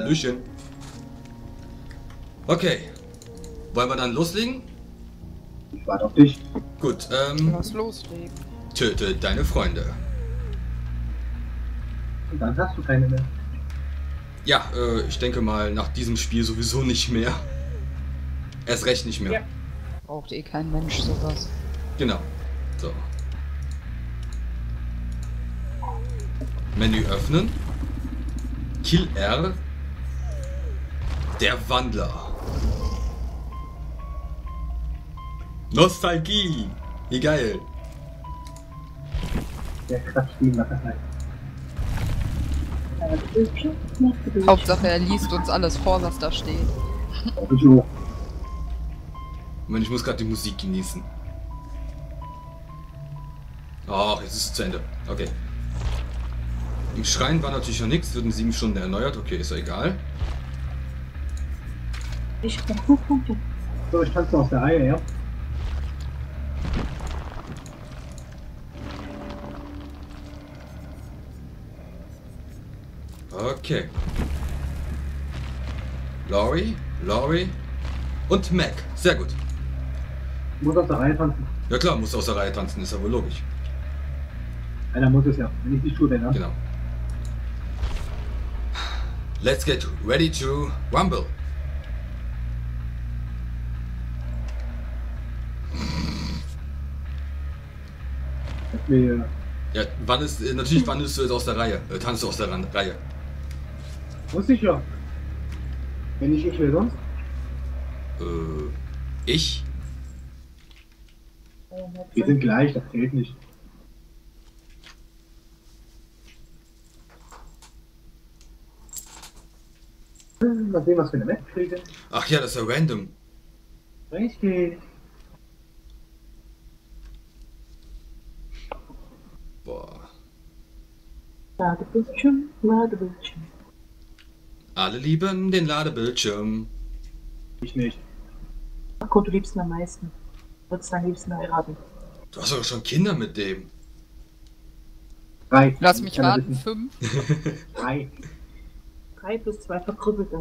Hallöchen. Okay. Wollen wir dann loslegen? Ich warte auf dich. Gut, ähm, Was loslegen? töte deine Freunde. Und dann hast du keine mehr. Ja, äh, ich denke mal, nach diesem Spiel sowieso nicht mehr. Erst recht nicht mehr. Ja. Braucht eh kein Mensch sowas. Genau. So. Menü öffnen. Kill R. Der Wandler. Nostalgie. Wie geil. Der quatscht wie nach der Hauptsache er liest uns alles vor, was da steht. Moment, ich muss gerade die Musik genießen. Ach, jetzt ist es zu Ende. Okay. Im Schrein war natürlich noch nichts, wird in sieben Stunden erneuert. Okay, ist ja egal. Ich hab fünf Punkte. So, ich tanze aus der Reihe, ja? Okay. Laurie, Laurie und Mac. Sehr gut. Muss aus der Reihe tanzen. Ja klar, muss aus der Reihe tanzen, ist ja wohl logisch. Einer muss es ja. Wenn ich nicht tue, dann ja. Genau. Let's get ready to rumble. Wir, Ja, wann ist, äh, natürlich, wann ist du jetzt aus der Reihe? Äh, tanzt du aus der Ran Reihe? muss ich ja. Wenn nicht ich, wer sonst? Äh, ich? Wir sind gleich, das zählt nicht. Mal sehen, was wir in der Map kriegen. Ach ja, das ist ja random. Richtig. Boah. Ladebildschirm, Ladebildschirm. Alle lieben den Ladebildschirm. Ich nicht. Marco, du liebst ihn am meisten. Würdest du am liebsten heiraten? Du hast doch schon Kinder mit dem. Drei. Lass mich raten, fünf. Drei. Drei plus zwei verkrüppelte.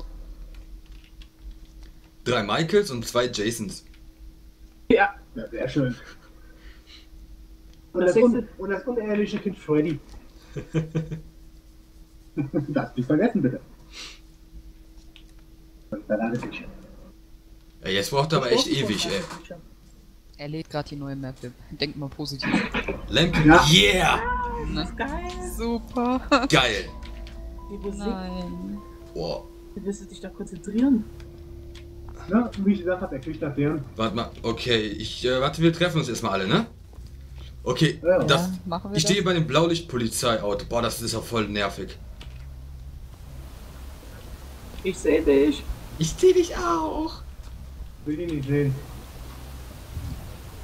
Drei Michaels und zwei Jasons. Ja. Ja, sehr schön. Und Das das, un und das unehrliche Kind Freddy. das nicht vergessen, bitte. Und. Ja, jetzt braucht er aber echt ewig, ey. Er lädt gerade die neue Map. Denk mal positiv. Lamp. Ja. Yeah! Ne? Geil. Super. Geil. Die Musik. Nein. Boah. Du wirst dich doch konzentrieren. Ja, wie ich gesagt habe, er kriegt das deren. Warte mal. Okay, ich, äh, warte, wir treffen uns erstmal alle, ne? Okay, Ja. das. Ja, machen wir Ich stehe bei dem Blaulicht-Polizeiauto. Boah, das ist ja voll nervig. Ich sehe dich. Ich sehe dich auch. Will ihn nicht sehen.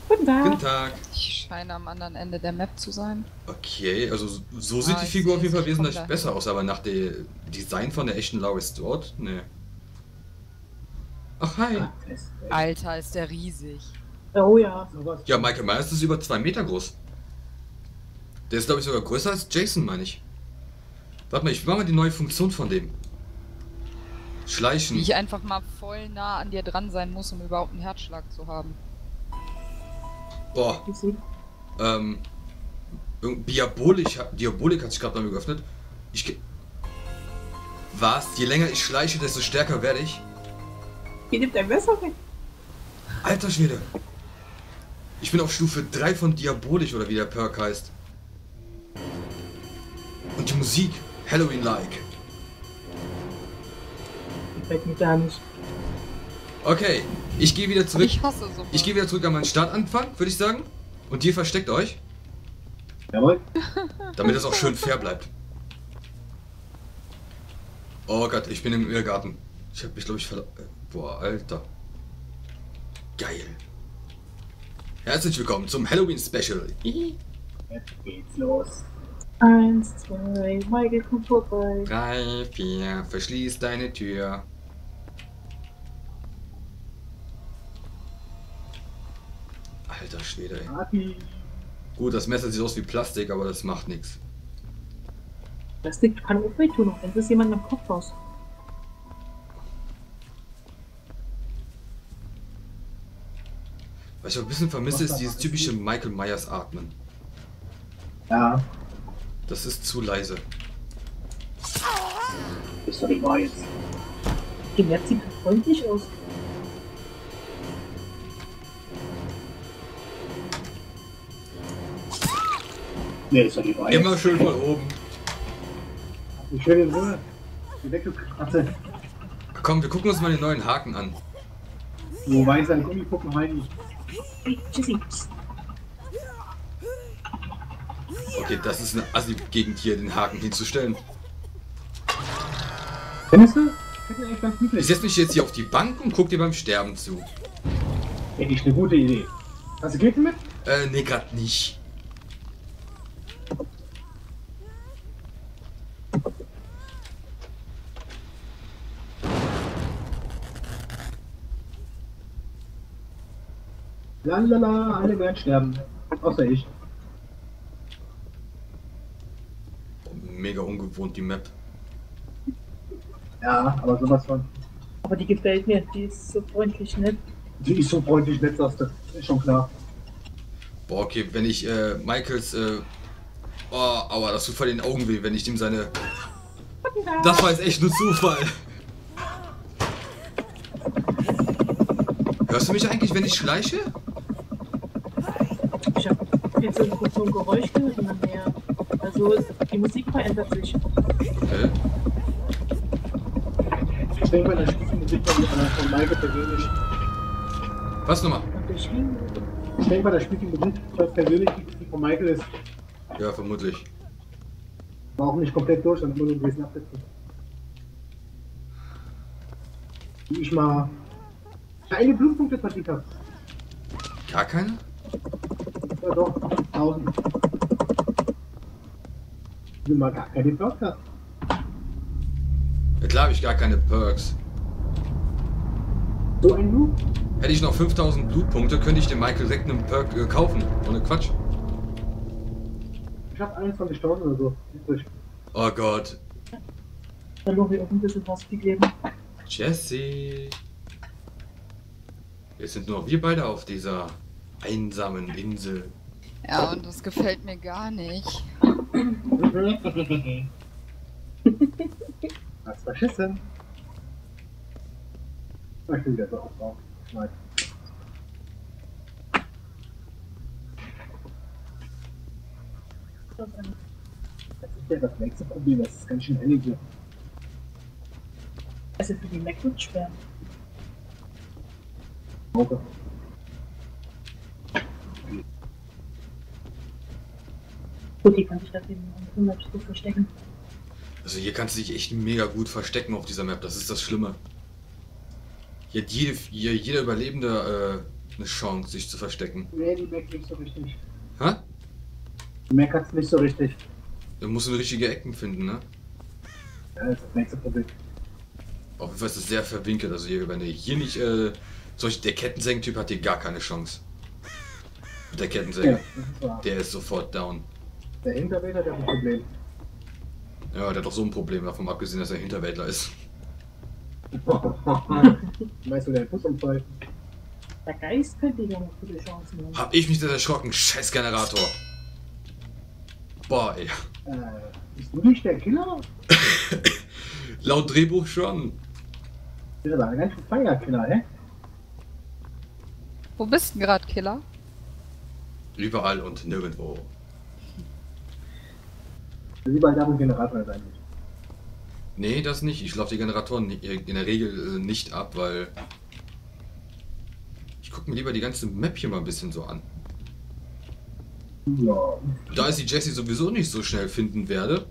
Guten Tag. Guten Tag. Ich scheine am anderen Ende der Map zu sein. Okay, also so- sieht Ah, die Figur auf jeden Fall wesentlich besser aus, aber nach dem Design von der echten Laurie Stewart, ne. Ach, hi. Alter, ist der riesig. Oh ja. Sowas. Ja, Michael Myers ist über zwei Meter groß. Der ist, glaube ich, sogar größer als Jason, meine ich. Warte mal, ich mach mal die neue Funktion von dem. Schleichen. Wie ich einfach mal voll nah an dir dran sein muss, um überhaupt einen Herzschlag zu haben. Boah, ähm. Diabolik, Diabolik hat sich gerade bei mir geöffnet. Ich. ge- Was? Je länger ich schleiche, desto stärker werde ich. Die nimmt ein Messer weg. Alter Schwede. Ich bin auf Stufe 3 von Diabolisch oder wie der Perk heißt. Und die Musik. Halloween-like. Gefällt mir gar nicht. Okay, ich gehe wieder zurück. Ich hasse so. Ich gehe wieder zurück an meinen Startanfang, würde ich sagen. Und ihr versteckt euch, Jawohl. damit es auch schön fair bleibt. Oh Gott, ich bin im Irrgarten. Ich habe mich, glaube ich, verla äh, Boah, Alter. Geil. Herzlich willkommen zum Halloween-Special. Jetzt geht's los. Eins, zwei, Michael kommt vorbei. 3, 4, verschließ deine Tür. Alter Schwede, ey. Party. Gut, das Messer sieht aus wie Plastik, aber das macht nichts. Das Ding kann auch wehtun, wenn es jemand am Kopf aus. Was ich ein bisschen vermisse, ist dieses typische Michael Myers Atmen. Ja, Das ist zu leise. ist doch nicht wahr jetzt. Die Map sieht freundlich aus. Nee, ist doch nicht wahr jetzt. Immer schön von oben. Ich schön in Ruhe. Geh weg, du Katze. Komm, wir gucken uns mal den neuen Haken an. Wo weiß ein Gummipuppen? Hey, Tschüssi. Okay, das ist eine Assi-Gegend hier, den Haken hinzustellen. Findest du? Ich setze mich jetzt hier auf die Bank und guck dir beim Sterben zu. Eigentlich eine gute Idee. Hast du Gegner mit? Äh, nee, grad nicht. Lalala, alle werden sterben. Außer ich. Mega ungewohnt, die Map. Ja, aber sowas von. Aber die gefällt mir. Die ist so freundlich nett. Die ist so freundlich nett, sagst du. Ist schon klar. Boah, okay, wenn ich äh, Michaels, äh, oh, aua, das tut voll den Augen weh, wenn ich ihm seine... Das war jetzt echt nur Zufall. Hörst du mich eigentlich, wenn ich schleiche? Ich habe jetzt irgendwo so ein Geräusch der Nähe. Also die Musik verändert sich. Hä? Ich denke mal, das spielt die Musik von, Maike persönlich. Was nochmal? Ich. Ich denke mal, das spielt die Musik persönlich, die von Michael ist. Ja, vermutlich. War auch nicht komplett durch, dann nur ein bisschen absetzen. Wie ich mal keine Blutpunkte verdient habe. Gar keine? Ja doch, 1000. Wie mal gar keine Block hat. Ja, klar habe ich gar keine Perks. So ein Loop? Hätte ich noch 5000 Blutpunkte, könnte ich dem Michael direkt einen Perk äh, kaufen. Ohne Quatsch. Ich habe 21.000 oder so. übrig. Oh Gott. Da noch wir auch ein bisschen was gegeben. Jesse. Jetzt sind nur wir beide auf dieser einsamen Insel. Ja, und das gefällt mir gar nicht. Hast verschissen. Ich bin wieder so aufbauen. Nein. Das ist ja das nächste Problem, das ist ganz schön hellig hier. Also für die Mac wird schwer. Okay. Gut, die kann sich da anderen Maps gut verstecken. Also hier kannst du dich echt mega gut verstecken auf dieser Map. Das ist das Schlimme. Hier hat jede, hier, jeder Überlebende äh, eine Chance, sich zu verstecken. Nee, die Mac nicht so richtig. Hä? Die Mac hat's nicht so richtig. Du musst eine richtige Ecken finden, ne? Ja, das ist das nächste Problem. Auf jeden Fall ist es sehr verwinkelt. Also hier, wenn du hier nicht, äh, solch, der Kettensägen-Typ hat hier gar keine Chance. Der Ja, Kettensäger, das ist wahr. der ist sofort down. Der Hinterwähler, der hat ein Problem. Ja, der hat doch so ein Problem, davon abgesehen, dass er Hinterwäldler ist. weißt du, der Busunfall. Der Geist könnte ja noch gute Chancen haben. Hab ich mich das erschrocken, scheiß Generator. Boah, ey. Äh, bist du nicht der Killer? Laut Drehbuch schon. Das ist aber ein ganz schön feiner Killer, hä? Wo bist du gerade, Killer? Überall und nirgendwo. Überall wo ein Generator sein muss. Nee, das nicht. Ich laufe die Generatoren ni- in der Regel äh, nicht ab, weil. Ich gucke mir lieber die ganze Map hier mal ein bisschen so an. Ja. Da ich die Jessie sowieso nicht so schnell finden werde,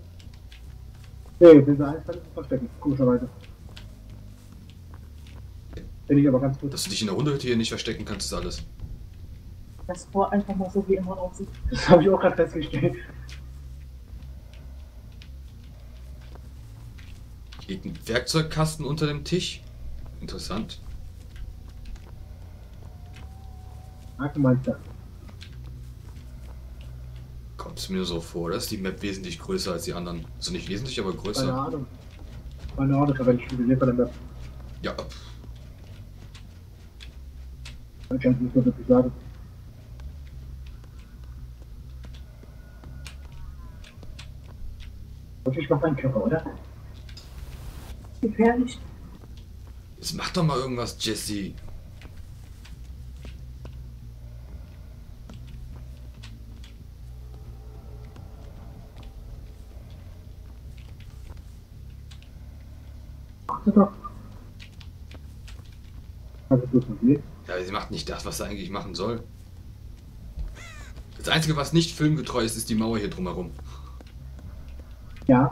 Nee, ich will sie einfach verstecken, komischerweise. Finde ich aber ganz gut. dass du dich in der Hundehütte hier nicht verstecken kannst, ist alles. Das Tor einfach mal so wie immer aussieht. Das habe ich auch gerade festgestellt. Liegt ein Werkzeugkasten unter dem Tisch? Interessant. Warte mal. Kommt es mir so vor, dass die Map wesentlich größer als die anderen. Also nicht wesentlich, aber größer. Keine Ahnung. Keine Ahnung, aber ich studiere bei der Map. Ja. Ich kann es nicht mehr wirklich sagen. Und ich mach meinen Körper, oder? Gefährlich. Jetzt mach doch mal irgendwas, Jesse. Doch. Passiert? Ja, sie macht nicht das, was sie eigentlich machen soll. Das Einzige, was nicht filmgetreu ist, ist die Mauer hier drumherum. Ja.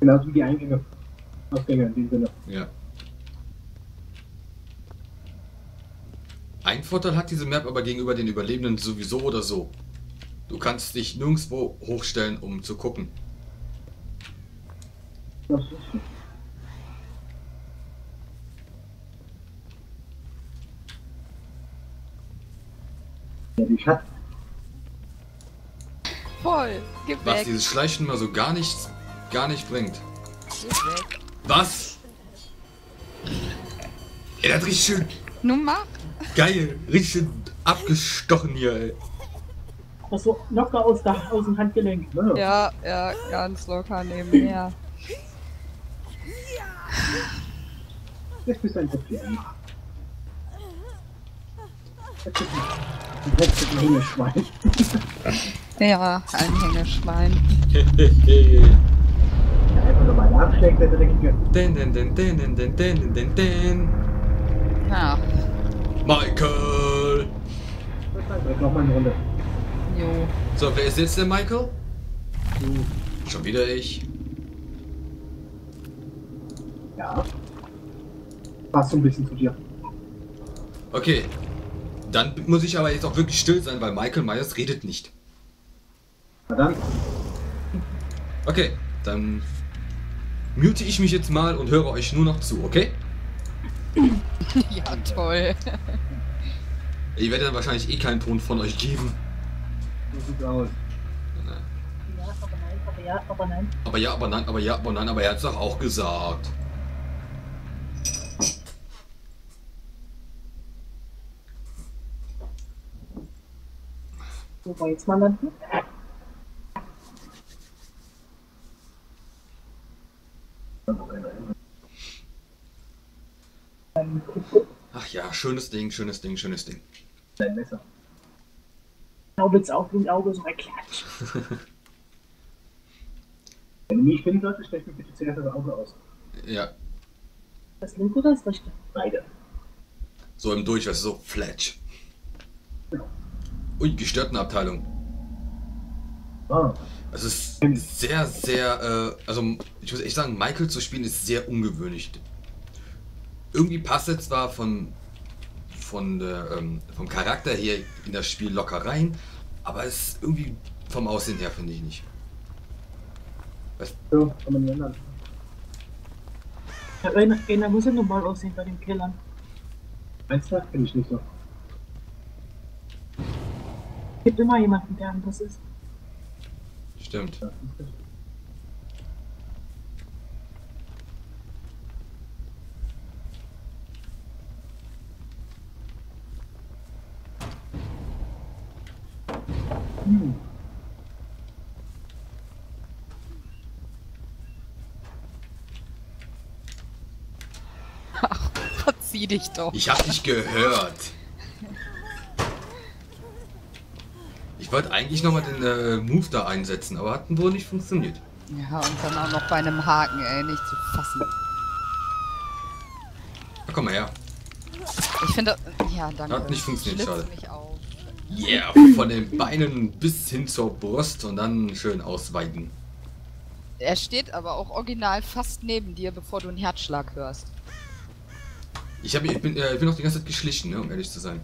Genauso wie die Eingänge. Ausgänge in dem Sinne. Ja. Ein Vorteil hat diese Map aber gegenüber den Überlebenden sowieso oder so. Du kannst dich nirgendwo hochstellen, um zu gucken. Das ist so. Ja, die Schatz. Voll. Geh Was weg. dieses Schleichen mal so gar nichts, gar nicht bringt. Geh weg. Was? Ey, das riecht schön Nun mach. geil. Richtig schön abgestochen hier, ey. Das so locker aus, der, aus dem Handgelenk. Ja. Ja, ja, ganz locker nebenher. Jetzt bist du ein Papier. Jetzt bist du ein letztes Hängeschwein. Ja, ein Hängeschwein. Einfach nur mal abschlägt, der Dreckige. Den, den, den, den, den, den, den, den, den. Ja, Michael! Direkt noch mal eine Runde. jo. So, wer ist jetzt der Michael? Schon wieder ich. Ja. Passt so ein bisschen zu dir. Okay. Dann muss ich aber jetzt auch wirklich still sein, weil Michael Myers redet nicht. Na dann, Okay, dann mute ich mich jetzt mal und höre euch nur noch zu, okay? Ja, toll. Ich werde dann wahrscheinlich eh keinen Ton von euch geben. so sieht's aus. Ja, aber nein, aber ja, aber nein. Aber ja, aber nein, aber ja, aber nein, aber er hat es doch auch gesagt. Wo war jetzt mal landen? Ach ja, schönes Ding, schönes Ding, schönes Ding. Dein Messer. Auge auf dem Auge so ein Klatsch. Wenn du mich finden solltest, stech mir bitte zuerst das Auge aus. Ja, Das linke oder das rechte? Beide. so im Durchwärts, so fletch. Genau. Ui, Gestörtenabteilung. Ah, Es ist sehr, sehr, äh, also ich muss echt sagen, Michael zu spielen ist sehr ungewöhnlich. Irgendwie passt er zwar von, von der, ähm, vom Charakter her in das Spiel locker rein, aber es ist irgendwie vom Aussehen her finde ich nicht. so, kann man nicht ändern. Ja, einer, einer muss ja normal aussehen bei den Killern. Meinst du? Finde ich nicht so. Gibt immer jemanden, der anders ist. Stimmt. Das ist richtig. Hm. Verzieh dich doch. Ich hab dich gehört. Ich wollte eigentlich nochmal den äh, Move da einsetzen, aber hat wohl nicht funktioniert. Ja, und dann auch noch bei einem Haken, ey, nicht zu fassen. Na, komm mal her. Ich finde, ja, danke. Hat nicht funktioniert, schade. Yeah, von den Beinen bis hin zur Brust und dann schön ausweiten. Er steht aber auch original fast neben dir, bevor du einen Herzschlag hörst. Ich, hab, ich, bin, äh, ich bin auch die ganze Zeit geschlichen, ne, um ehrlich zu sein.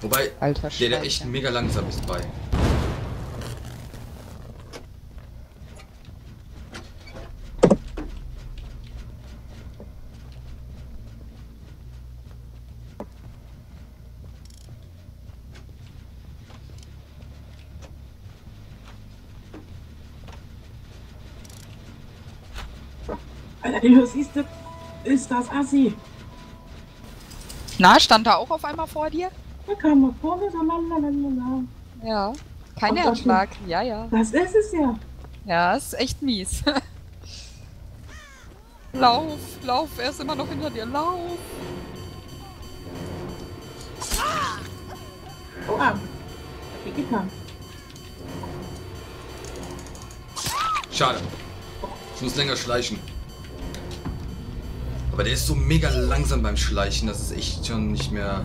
Wobei, Alter der, der echt mega langsam ist bei. Alter, du siehst du, ist das Assi. Na, stand er auch auf einmal vor dir? Da kam er vor mir so lalalala. Ja. Kein. Herzschlag. Ja, ja. Das ist es ja. Ja, ist echt mies. lauf, lauf, er ist immer noch hinter dir. Lauf. Oh, ah. Die getan. Schade. Ich muss länger schleichen. Aber der ist so mega langsam beim Schleichen, das ist echt schon nicht mehr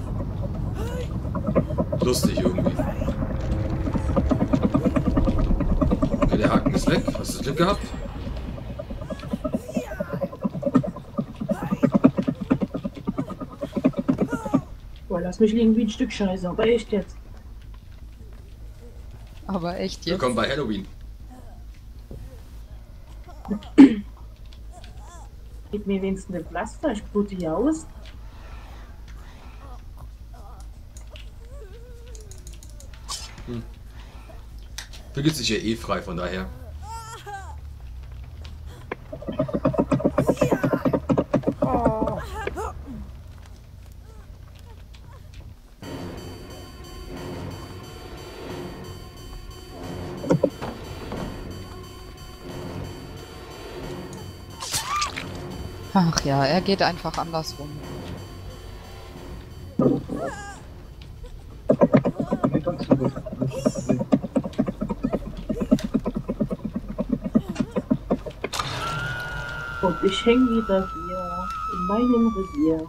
lustig irgendwie. Okay, der Haken ist weg. Hast du Glück gehabt? Boah, lass mich liegen wie ein Stück Scheiße. Aber echt jetzt. Aber echt jetzt. Willkommen bei Halloween. Mir wenigstens ein Pflaster. Ich blute hier aus. Vergiss dich ja eh frei, von daher. Ach ja, er geht einfach andersrum. Und ich hänge wieder hier in meinem Revier.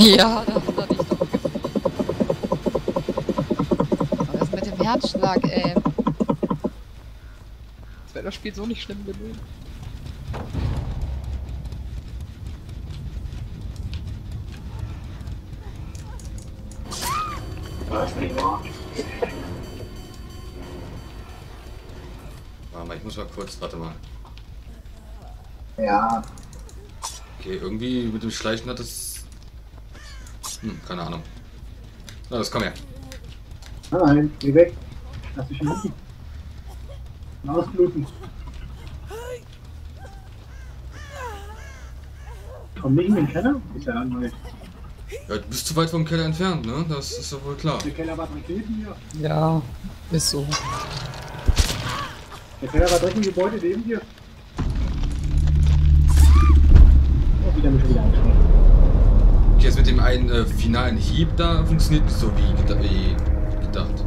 Ja, da hat er doch gefunden. Aber das mit dem Herzschlag, ey. Das wäre das Spiel so nicht schlimm genug. Was nicht? Warte mal, ich muss mal kurz, warte mal. Ja, Okay, irgendwie mit dem Schleichen hat es. Keine Ahnung. Das komm her. nein, geh weg. Lass dich liegen. Ausbluten. Komm nicht in den Keller? Ist ja langweilig. Ja, du bist zu weit vom Keller entfernt, ne? Das ist doch wohl klar. Der Keller war direkt neben dir. Ja, ist so. Der Keller war direkt im Gebäude neben dir. Oh, wieder mich wieder einschlägt. Okay, jetzt mit dem einen äh, finalen Hieb da funktioniert nicht so wie, geda wie gedacht.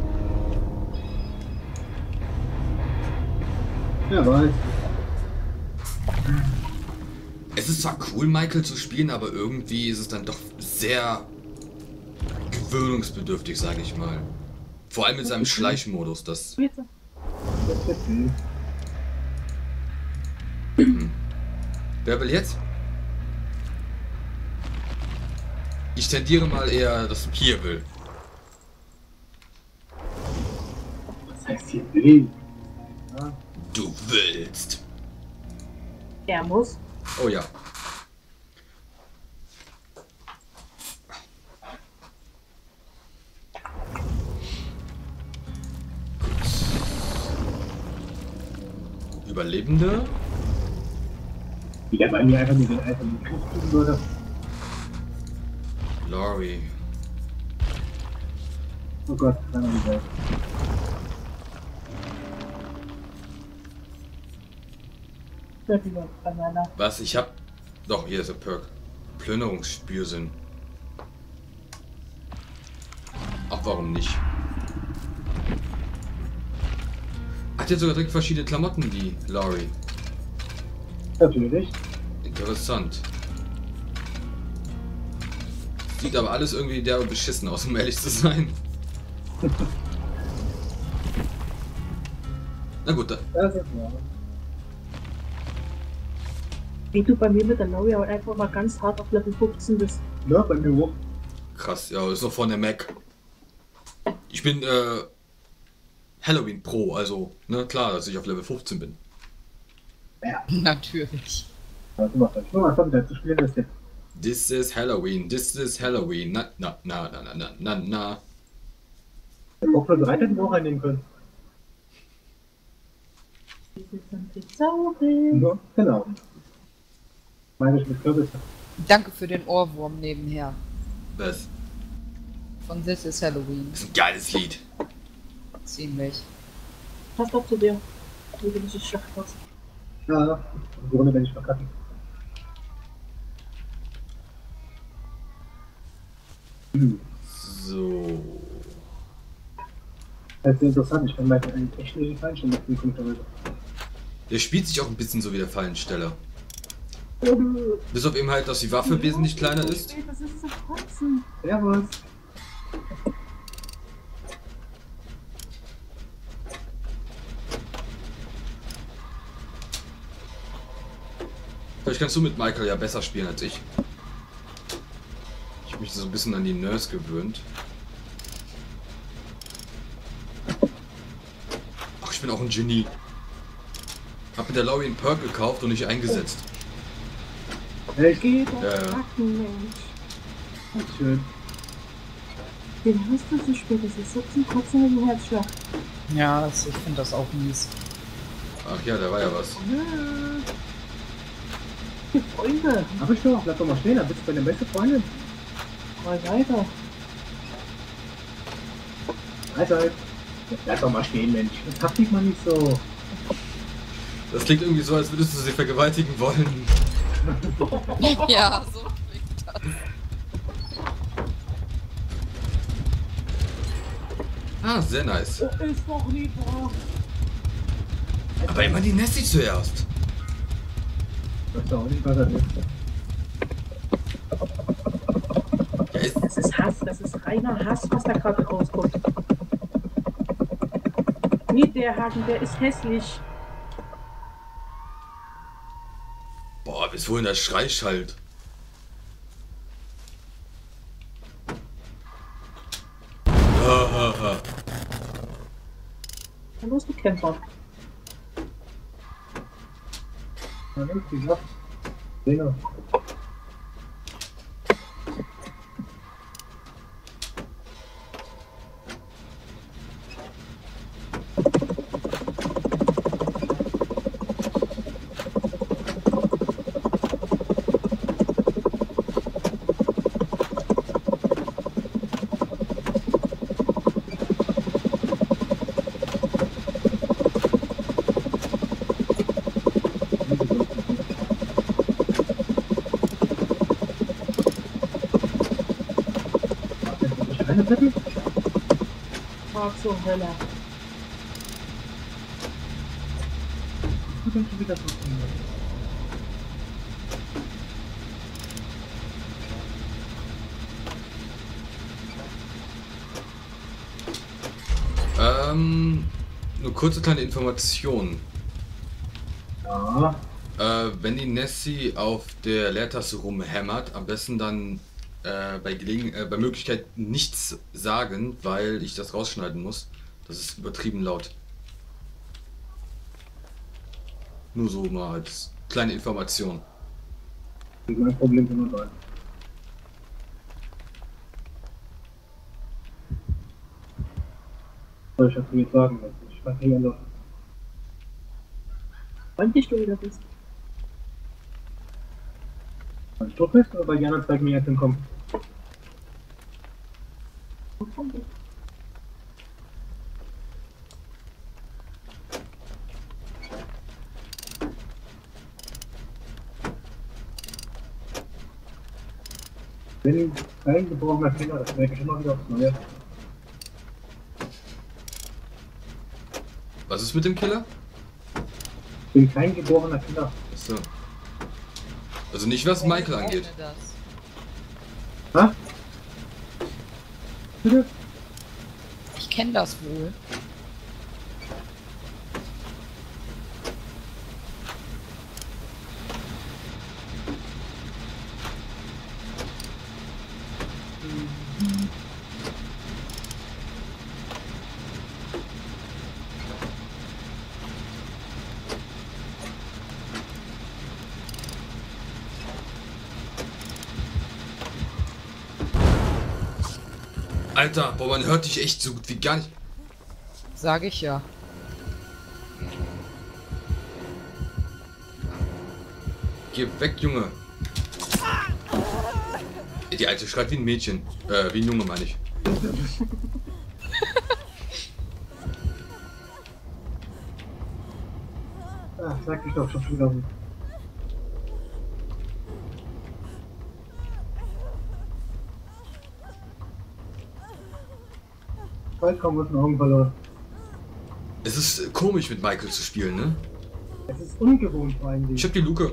Ja, weiß. Es ist zwar cool, Michael zu spielen, aber irgendwie ist es dann doch sehr gewöhnungsbedürftig, sage ich mal. Vor allem mit seinem Schleichmodus, das. Viel. Wer will jetzt? Ich tendiere mal eher, dass Kier will. Was heißt hier will? Ja, Du willst. Er muss. Oh ja. Überlebende? wie der bei mir einfach nur den Alter in den Laurie. Oh Gott, dann Banana. Was? Ich hab. Doch, hier ist der Perk. Plünderungsspürsinn. Ach, warum nicht? Hat jetzt sogar direkt verschiedene Klamotten, die Laurie. Natürlich. Interessant. Sieht aber alles irgendwie derbe beschissen aus, um ehrlich zu sein. Na gut, dann. Das ist wahr. Wie du bei mir mit der auch einfach mal ganz hart auf Level 15 bist. Ja, bei mir hoch. Krass, ja, ist noch von der Mac. Ich bin äh, Halloween Pro, also, ne, klar, dass ich auf Level 15 bin. Natürlich. Also. Guck mal, komm, da zu spielen das jetzt. This is Halloween, this is Halloween, na, na, na, na, na, na, na. Auch verbreitet hätten wir auch einnehmen können. So, genau. Meine Kürbisse. Danke für den Ohrwurm nebenher. Was? Von This is Halloween. Das ist ein geiles Lied. Ziemlich. Passt doch zu dir. Du bist ein Schachpass. Ja, im Grunde bin ich verkacken. So. Das ist sehr interessant. Ich kann meine einen technischen Feinstellung auf den komischerweise. Der spielt sich auch ein bisschen so wie der Fallensteller. Du. Bis auf eben halt, dass die Waffe wesentlich kleiner ist. Was ist das Kotzen? Servus. Vielleicht kannst du mit Michael ja besser spielen als ich. Mich so ein bisschen an die Nurse gewöhnt. Ach, ich bin auch ein Genie. Hab mit der Laurie einen Perk gekauft und nicht eingesetzt. Echt? Geht Ja, ja. Mensch. Schön. Den hast du zu spät. Das ist so zum Kotzen mit dem Herzschlag. Ja, das, ich finde das auch mies. Ach ja, da war ja was. Die Freunde. Hab ich doch. Bleib doch mal stehen. Da bist du bei der beste Freundin. Mal weiter. Alter. Jetzt Bleib doch mal stehen, Mensch. Das hab dich mal nicht so. Das klingt irgendwie so, als würdest du sie vergewaltigen wollen. Ja, so klingt das. Ah, sehr nice. Ist doch nicht wahr. Aber immer die Nessie zuerst. Weißt du auch nicht, was das ist. Ja, ist, Das ist Hass. Das ist reiner Hass, was da gerade rauskommt. Nicht der Haken, der ist hässlich. boah, bis wohin der Schrei schallt. Ha, ha, ha. Dann los, du Kämpfer. Na, nimm die Sache. Dinger. Zur Hölle. Du denkst schon wieder viel. Ähm, nur kurze kleine Information. Ja. Äh, wenn die Nessie auf der Leertaste rumhämmert, am besten dann äh, bei, Gelegen äh, bei Möglichkeit nichts sagen, weil ich das rausschneiden muss. Das ist übertrieben laut. Nur so mal als kleine Information. Das ist mein Problem von uns allen. Soll ich dazu jetzt sagen? Ich weiß nicht anders. Du wieder bist. Weil ich tot bist oder die anderen zwei mir jetzt hinkommen? Bin kein gebrochener Kinder, das merke ich immer wieder aufs Neue. Was ist mit dem Killer? Bin kein geborener Kinder. Achso. Also nicht was Michael angeht. Das. Ha? Bitte? Ich kenne das wohl. Alter, boah, man hört dich echt so gut wie gar nicht. Sag ich ja. Geh weg, Junge. Die Alte schreit wie ein Mädchen. Äh, wie ein Junge, meine ich. Ach, sag ich doch schon wieder. Vollkommen aus den Augen verloren. Es ist äh, komisch mit Michael zu spielen, ne? Es ist ungewohnt vor allem. Ich hab die Luke.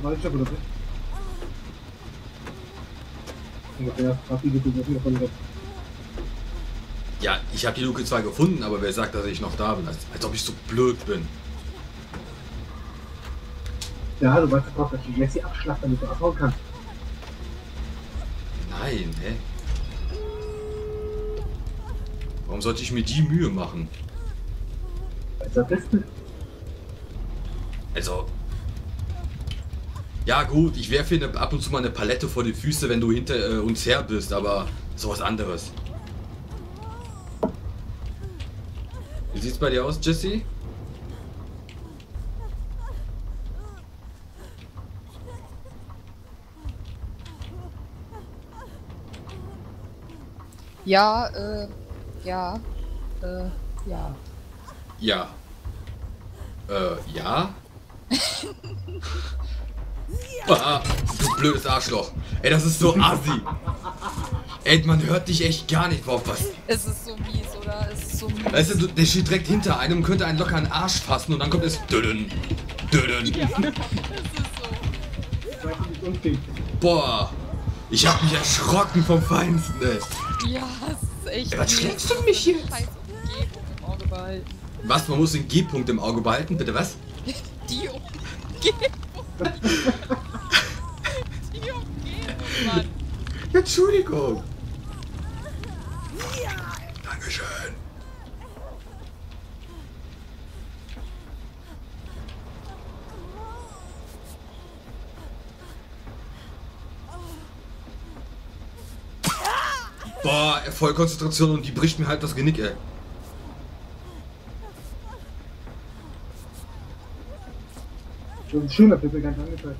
Weißt du, oder nicht? Ungefähr. Hab die Luke nicht davon weg. Ja, ich habe die Luke zwar gefunden, aber wer sagt, dass ich noch da bin? Als, als ob ich so blöd bin. Ja, du weißt doch, dass du jetzt die abschlacht, damit du abhauen kannst. Nein, hä? Warum sollte ich mir die Mühe machen? Als der Beste. Also. Ja gut, ich werfe dir ab und zu mal eine Palette vor die Füße, wenn du hinter äh, uns her bist, aber sowas anderes. Wie sieht's bei dir aus, Jesse? Ja, äh, ja, äh, ja. Ja. Äh, ja? ah, du blödes Arschloch. Ey, das ist so assi. Ey, man hört dich echt gar nicht drauf. Was? Es ist so mies, oder? Es ist so mies. Weißt du, der steht direkt hinter einem, könnte einen locker einen Arsch fassen und dann kommt es. Dödön, dödön. Es ist so. Ich weiß nicht, unfähig. Boah, ich hab mich erschrocken vom Feinsten, ey. Ja, es ist echt. Was schlägst du mich behalten. Was, man muss den G-Punkt im Auge behalten, bitte was? Die Umgebung. Die Umgebung, Mann. Entschuldigung. Boah, Vollkonzentration und die bricht mir halt das Genick, ey. Das ist schön, dass wir ganz angezeigt.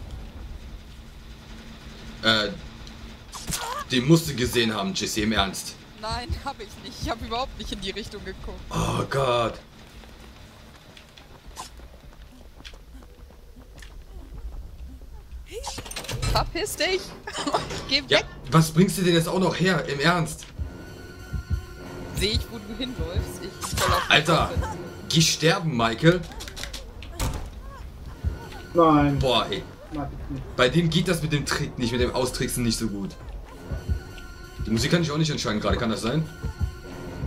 Äh, den musst du gesehen haben, Jesse, im Ernst. Nein, hab ich nicht. Ich habe überhaupt nicht in die Richtung geguckt. Oh Gott. Verpiss dich. Geh Ja, weg. was bringst du denn jetzt auch noch her, im Ernst? Sehe ich, wo du hinläufst. Ich Alter. Geh sterben, Michael. Nein, Boah, ey. Bei denen geht das mit dem Trick nicht, mit dem Austricksen nicht so gut. Die Musik kann ich auch nicht entscheiden gerade, kann das sein?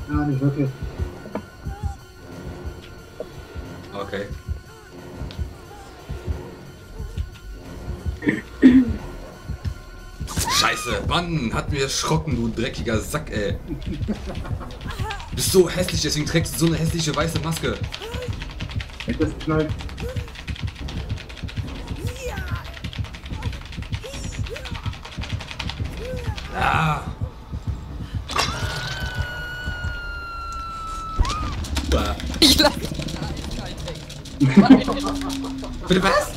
Ja, nicht wirklich. Okay. Scheiße, Mann, hat mir erschrocken, du dreckiger Sack, ey. Du bist so hässlich, deswegen trägst du so eine hässliche weiße Maske. Hätte das knallt. Ah. Ah. Ich lass dich da kein Ding. Bitte was?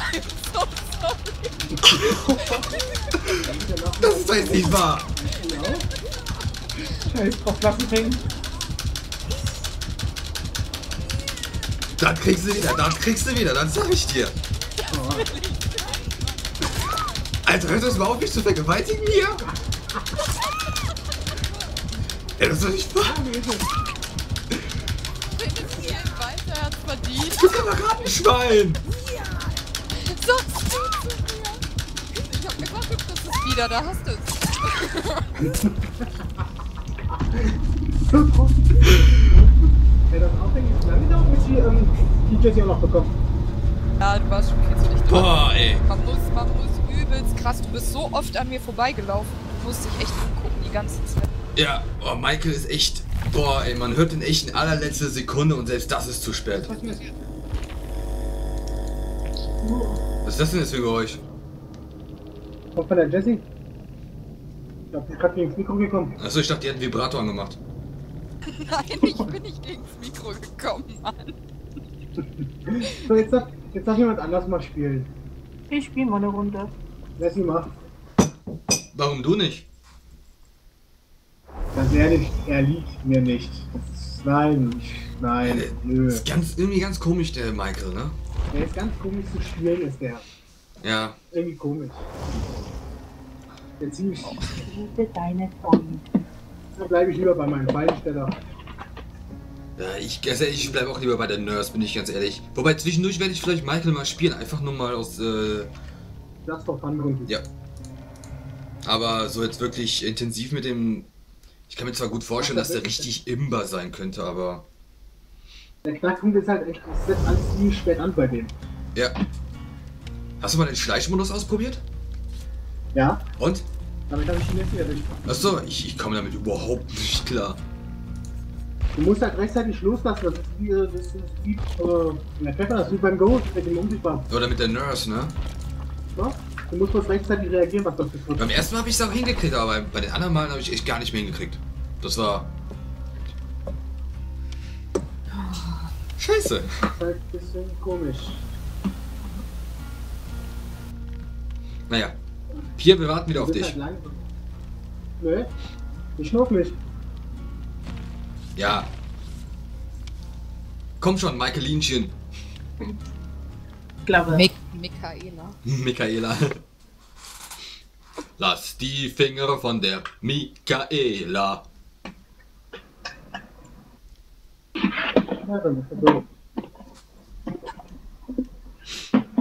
Das ist doch jetzt nicht wahr. Scheiß drauf lassen hängen. Dann kriegst du wieder, dann kriegst du wieder, dann sag ich dir. Alter, hört das mal auf, mich zu vergewaltigen hier? Ey, das ist doch nicht wahr. Du bist aber gerade ein Schwein. Wieder. Da hast du es. Ey, das Aufhängen ist lange gedauert, bis die, ähm, die Jessie auch noch bekommen. Ja, du warst schon viel zu dicht. Boah, ey. Man muss, man muss übelst krass. Du bist so oft an mir vorbeigelaufen. Du musst dich echt umgucken die ganze Zeit. Ja, oh, Michael ist echt. Boah, ey, man hört den echt in allerletzter Sekunde und selbst das ist zu spät. Was ist das denn jetzt für ein Geräusch? Kommt von der Jessie? Ich glaube, die ist gerade gegen das Mikro gekommen. Achso, ich dachte, die hat einen Vibrator angemacht. Nein, ich bin nicht gegens Mikro gekommen, Mann. So, jetzt darf, jetzt darf jemand anders mal spielen. Ich spiele mal eine Runde. Jessie macht. Warum du nicht? Ganz ehrlich, er liegt mir nicht. Das, nein, ich, nein, nö. Das ist ganz, irgendwie ganz komisch, der Michael, ne? Der ist ganz komisch zu spielen, ist der. Ja. Irgendwie komisch. Der ziemlich. Liebe deine Freunde. Da bleibe ich lieber bei meinem Beinsteller. Ja, ich, ganz ehrlich, ich bleibe auch lieber bei der Nurse, bin ich ganz ehrlich. Wobei zwischendurch werde ich vielleicht Michael mal spielen, einfach nur mal aus, äh, Lass doch Fun-Gründen. ja. Aber so jetzt wirklich intensiv mit dem. Ich kann mir zwar gut vorstellen, dass der richtig imber sein könnte, aber. Der Knackpunkt ist halt echt, es setzt alles ziemlich spät an bei dem. Ja. Hast du mal den Schleichmodus ausprobiert? Ja, Und? damit habe ich ihn jetzt nicht erwischt. Achso, ich, ich komme damit überhaupt nicht klar. Du musst halt rechtzeitig loslassen, das ist wie, das ist wie, äh, der Pfeffer, das ist wie beim Ghost, mit dem Unsichtbaren. Oder mit der Nurse, ne? Ne? Du musst bloß rechtzeitig reagieren, was das ist. Beim ersten Mal habe ich es auch hingekriegt, aber bei den anderen Malen habe ich echt gar nicht mehr hingekriegt. Das war. Scheiße. Das ist halt ein bisschen komisch. Naja. Hier, wir warten wieder auf dich. Halt. Nö, ich schnurf nicht. Ja. Komm schon, Michaelinchen. Glaube. Mik Michaela. Michaela. Lass die Finger von der Michaela.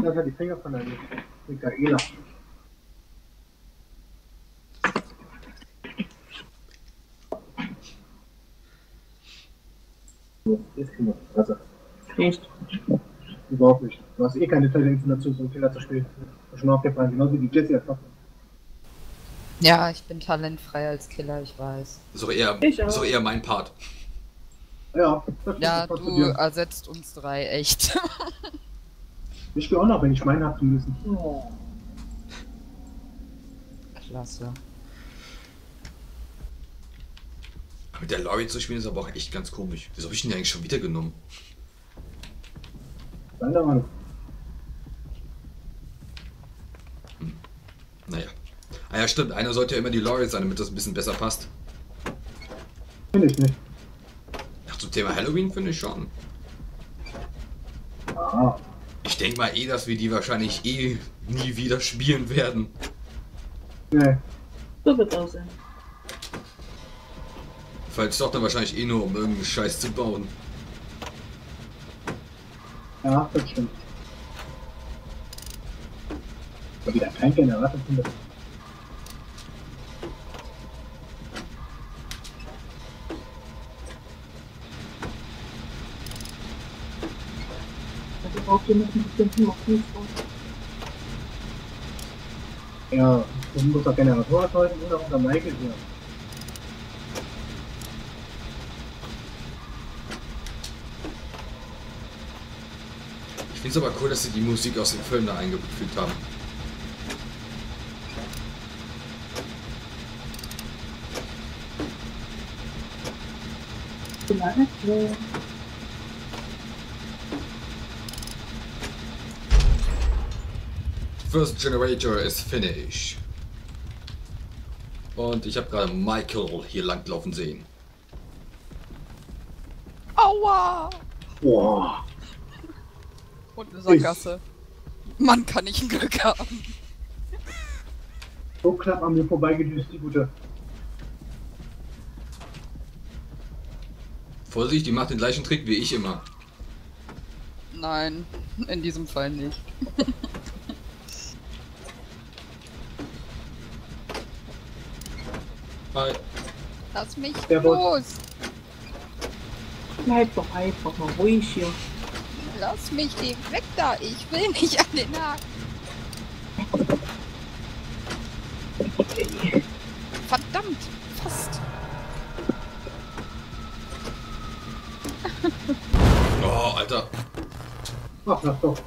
Das hat die Finger von der Michaela. Jetzt kriegen wir Wasser. Echt. Überhaupt nicht. Du hast eh keine Talente dazu, so einen Killer zu spielen. Das schon aufgefallen, genauso wie die Jessie hat noch. Ja, ich bin talentfrei als Killer, ich weiß. Ist doch eher, ist doch eher mein Part. Ja, das Ja, du dir. ersetzt uns drei, echt. Ich spiele auch noch, wenn ich meinen hab müssen. Oh. Klasse. Mit der Laurie zu spielen ist aber auch echt ganz komisch. Wieso habe ich den eigentlich schon wieder genommen? Wandermann. Naja. Ah ja, stimmt. Einer sollte ja immer die Laurie sein, damit das ein bisschen besser passt. Finde ich nicht. Ach, zum Thema Halloween finde ich schon. Ah, Ich denke mal eh, dass wir die wahrscheinlich eh nie wieder spielen werden. nee. So wird auch sein. Falls doch, dann wahrscheinlich eh nur, um irgendeinen Scheiß zu bauen. Ja, das stimmt. Aber wieder kein Generator findet. Also braucht bisschen noch nicht. Ja, du musst auch Generator erzeugen oder unter Michael hier. Ich finde es aber cool, dass sie die Musik aus dem Film da eingefügt haben. Vielleicht. First Generator is finished. Und ich habe gerade Michael hier langlaufen sehen. Aua! Boah. Und eine Sackgasse. Mann, kann ich ein Glück haben. So knapp an mir vorbeigedüst, die gute. Vorsicht, die macht den gleichen Trick wie ich immer. Nein, in diesem Fall nicht. Hi. Lass mich Servus. los! Bleib doch einfach mal ruhig hier. Lass mich den weg da. Ich will nicht an den Haken. Verdammt. Fast. oh, Alter. Mach das doch.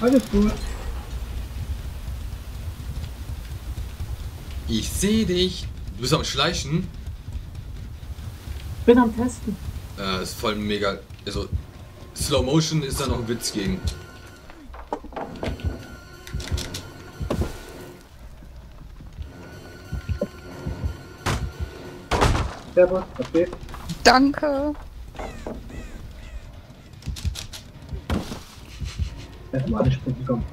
Alles gut. Ich sehe dich. Du bist am Schleichen. Bin am Testen. Äh, ist voll mega. Also, Slow Motion ist da noch ein Witz gegen. Servus, geht? Danke. Erstmal alle Sprüche kommen.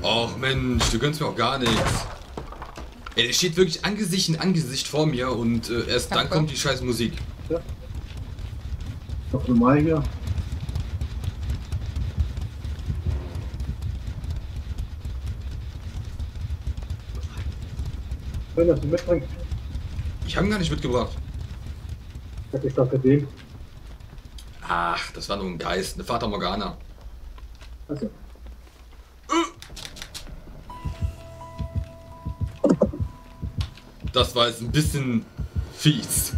Och Mensch, du gönnst mir auch gar nichts. Ey, der steht wirklich Angesicht in Angesicht vor mir und äh, erst dann kommt die scheiß Musik. Doch normal hier. Schön, dass du mitbringst. Ich habe ihn gar nicht mitgebracht. Das ist doch gesehen. Ach, das war nur ein Geist, eine Fata Morgana. Also, Das war jetzt ein bisschen fies.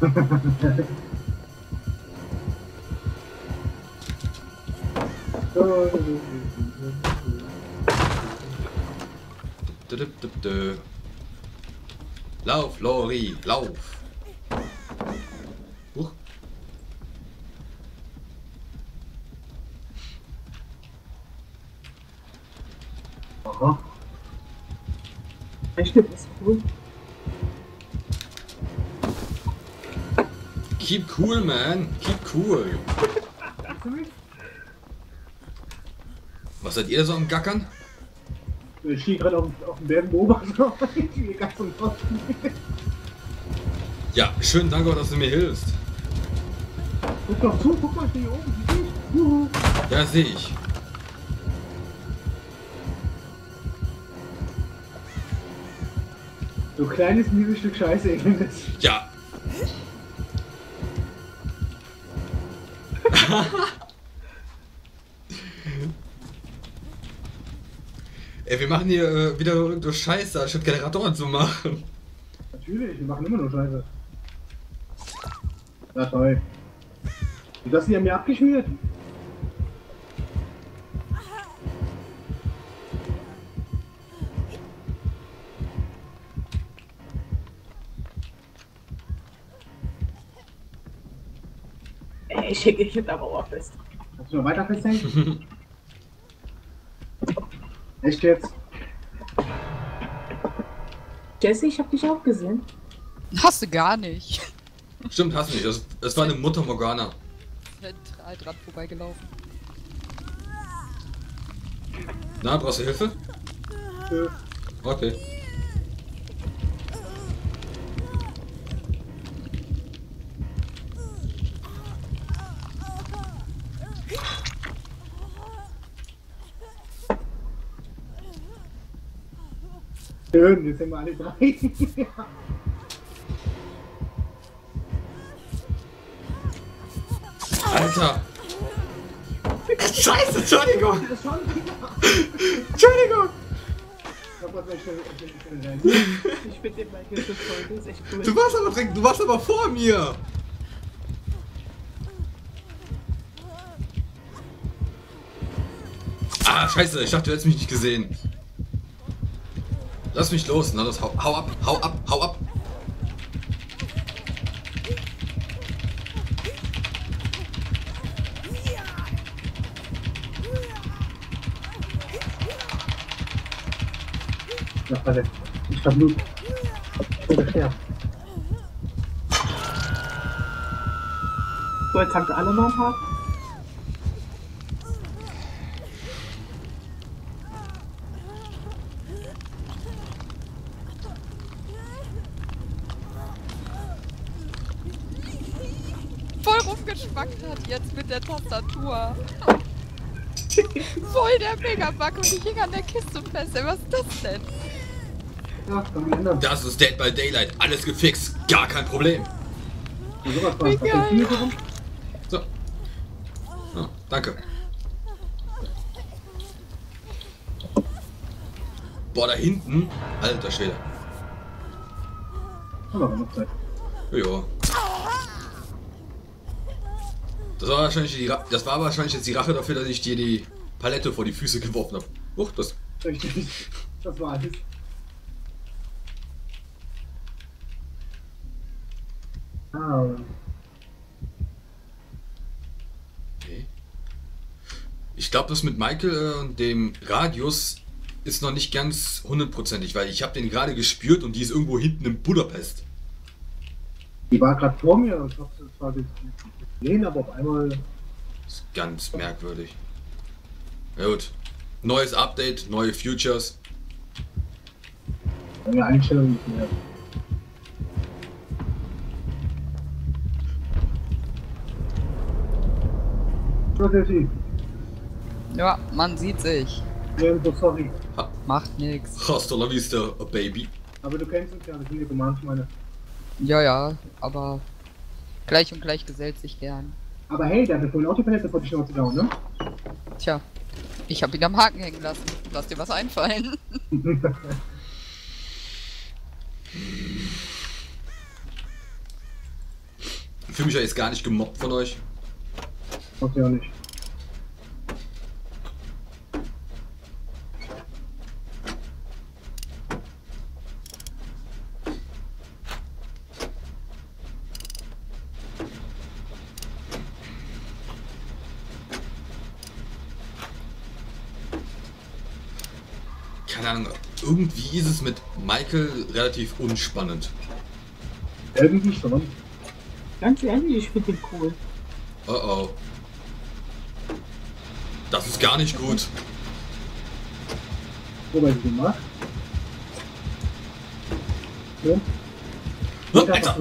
Lauf, Lori, lauf. Huch. Aha. Echt, das ist cool. Keep cool, man. Keep cool. Was seid ihr da so am Gackern? Ich stehe gerade auf, auf dem Berg beobachten. Ja, schön, danke, dass du mir hilfst. Guck doch zu, guck mal, ich stehe hier oben. Siehst du? Juhu. Ja, sehe ich. So kleines, mieses Stück Scheiße, das. Ja. Ey, wir machen hier äh, wieder irgendwo Scheiße, anstatt Generatoren zu machen. Natürlich, wir machen immer nur Scheiße. Ja, toll. Und das hier an mir abgeschmiert? Ey, ich jetzt aber auch fest. Kannst du noch weiter festhängen? Echt jetzt? Jesse, ich hab dich auch gesehen. Hast du gar nicht. Stimmt, hast du nicht. Das, das war eine Mutter Morgana. Zentral dran vorbeigelaufen. Na, brauchst du Hilfe? Äh, Okay. Schön, jetzt sind wir alle drei. Alter! Scheiße, Entschuldigung! Das Entschuldigung! Ich das finde den Michael so toll, der ist echt cool. Du warst aber direkt, du warst aber vor mir! Ah, scheiße, ich dachte, du hättest mich nicht gesehen. Lass mich los, na los, hau, hau ab, hau ab, hau ab. Ja, verletzt. Ich verblut. Ich bin sterben. So, jetzt habt ihr alle mal ein paar. Voll rumgeschwackt hat jetzt mit der Tastatur. Voll der Megabug und ich hing an der Kiste fest. Ey, was ist das denn? Ja. Das ist Dead by Daylight, alles gefixt, gar kein Problem. Wie geil. So. Ah, danke. Boah, da hinten. Alter Schwede. Haben wir noch Zeit. Ja. Das war wahrscheinlich die, das war wahrscheinlich jetzt die Rache dafür, dass ich dir die Palette vor die Füße geworfen habe. Huch, das. Richtig. Das war alles. Ah, Okay. Ich glaube, das mit Michael äh, und dem Radius ist noch nicht ganz hundertprozentig, weil ich habe den gerade gespürt und die ist irgendwo hinten in Budapest. Die war gerade vor mir und ich hab sie zwar gesehen, aber auf einmal. Das ist ganz merkwürdig. Ja gut. Neues Update, neue Futures. Meine Einstellung nicht mehr. Ja, man sieht sich. Ja, so sorry. Macht nix. Hasta la vista, baby. Aber du kennst uns ja, das sind die Commands meine. Ja, ja, aber gleich und gleich gesellt sich gern. Aber hey, der hat mir vorhin auch die Palette vor die Schnauze gehauen, ne? Tja, ich hab ihn am Haken hängen lassen. Lass dir was einfallen. Ich fühle mich ja jetzt gar nicht gemobbt von euch. Weiß ja nicht. Keine Ahnung, irgendwie ist es mit Michael relativ unspannend. Irgendwie schon. Ganz ehrlich, ich finde den cool. Oh oh. Das ist gar nicht gut. Wobei ich den mag. So. Wird Alter.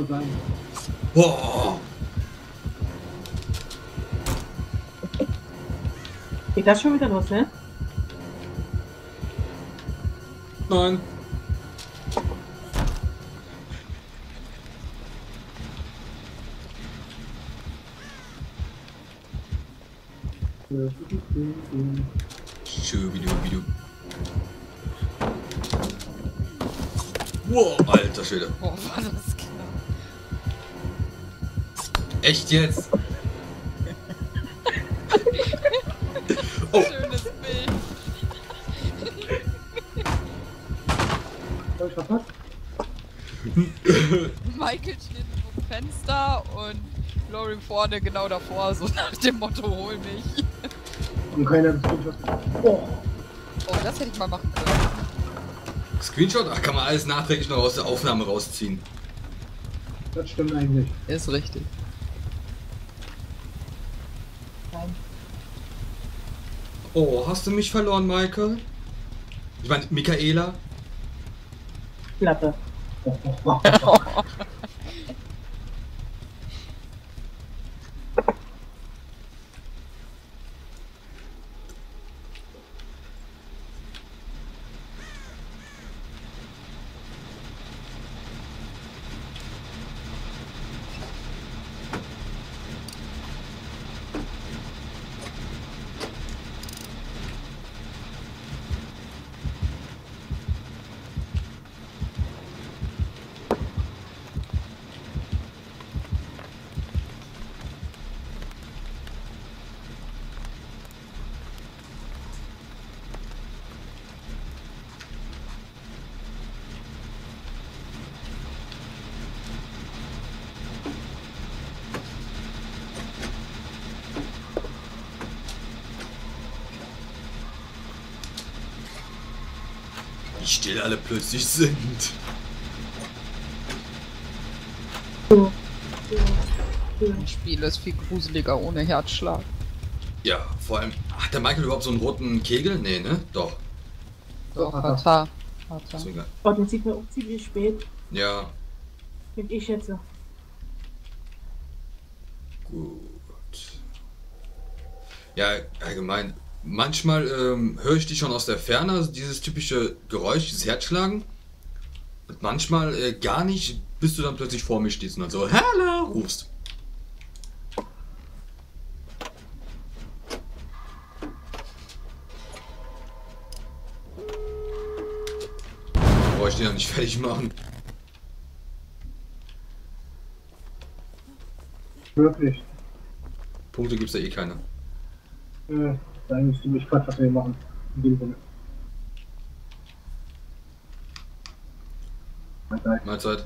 Boah. Geht das schon wieder los, ne? Nein. Schubidubidu. Wow, alter Schwede. Boah, war das knapp. Echt jetzt? Oh. Laurie vorne genau davor, so nach dem Motto, hol mich. Und keiner hat das Screenshot. Oh, Oh, das hätte ich mal machen können. Screenshot? Ach, kann man alles nachträglich noch aus der Aufnahme rausziehen. das stimmt eigentlich. Ist richtig. Nein. Oh, hast du mich verloren, Michael? Ich meine, Michaela? Klappe. alle plötzlich sind. So. Das Spiel ist viel gruseliger ohne Herzschlag. Ja, vor allem, hat der Michael überhaupt so einen roten Kegel? Nee, ne? Doch. Doch, Doch, hat er. Hat er. Oh, den sieht man auch ziemlich spät, Ja, finde ich jetzt. gut. Ja, allgemein. Manchmal ähm, höre ich dich schon aus der Ferne, also dieses typische Geräusch, dieses Herzschlagen. Und manchmal äh, gar nicht, bis du dann plötzlich vor mir stehst und dann so, Hallo, rufst. Brauche ich den ja nicht fertig machen. Wirklich. Punkte gibt's ja eh keine. Äh, das ist eigentlich ziemlich Quatsch, was wir hier machen. In dem Sinne. Mahlzeit. Mahlzeit.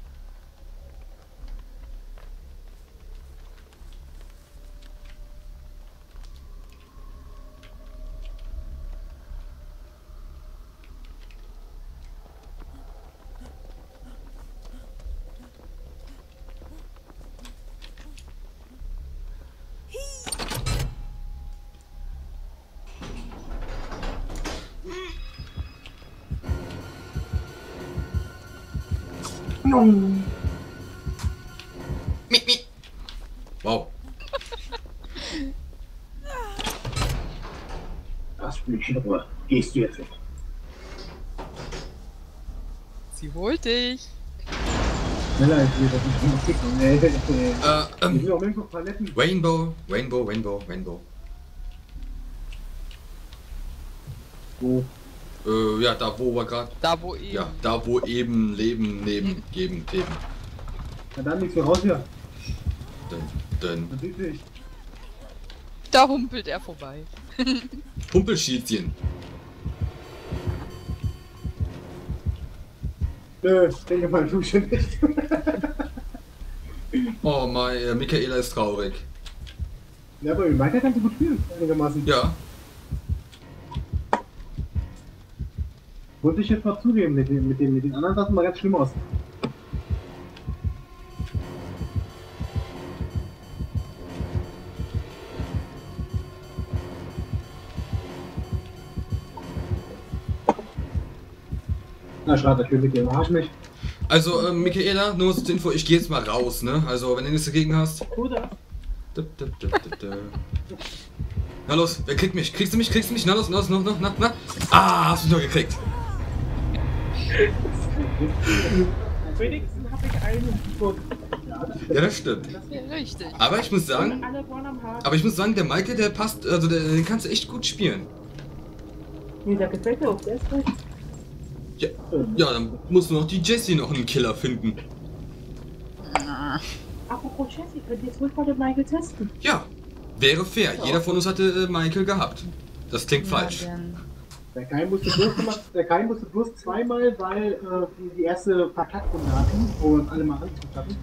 Miep, miep. Wow. Das Blütchen Ruhe. Gehst du jetzt weg? Sie holt dich. Schneller als wir, das nee. Äh, Ich ähm, will auch Paletten. Rainbow, Rainbow, Rainbow, Rainbow. Wo? Äh, ja, da wo wir gerade. Da wo eben. Ja, da wo eben Leben neben geben, geben. Na dann nichts mehr raus hier. Man sieht sich. Da humpelt er vorbei. Pumpelschiedchen. Nö, ich denke mal, du schon nicht. Oh, mein, äh, Michaela ist traurig. Ja, aber weiter kannst du gut spielen, einigermaßen. Ja, Muss ich jetzt mal zugeben, mit den, mit den, mit den anderen Sachen mal ganz schlimm aus. Na schade, ich will mit dir arsch mich. also ähm, Michaela, nur zur Info, ich gehe jetzt mal raus, ne? Also, wenn du nichts dagegen hast. Oder? Na los, wer kriegt mich? Kriegst du mich? Kriegst du mich? Na los, na los, na, na, na, na. Ah, hast du mich noch gekriegt. Wenigstens habe ich einen gefunden. Ja, das Ja, das stimmt. Ja, richtig. Aber ich muss sagen, aber ich muss sagen, der Michael, der passt, also der, den kannst du echt gut spielen. Nee, der gefällt mir auch, der ist gut. Ja, ja dann musst du noch die Jessie noch einen Killer finden. Apropos Jessie, könnt ihr jetzt ruhig mal den Michael testen? Ja, wäre fair. Ja. Jeder von uns hatte äh, Michael gehabt. Das klingt falsch. dann- Der Kai musste bloß, der Kai musste bloß zweimal, weil äh, die, die erste Partaktrunde hatten, wo wir uns alle mal angeguckt hatten.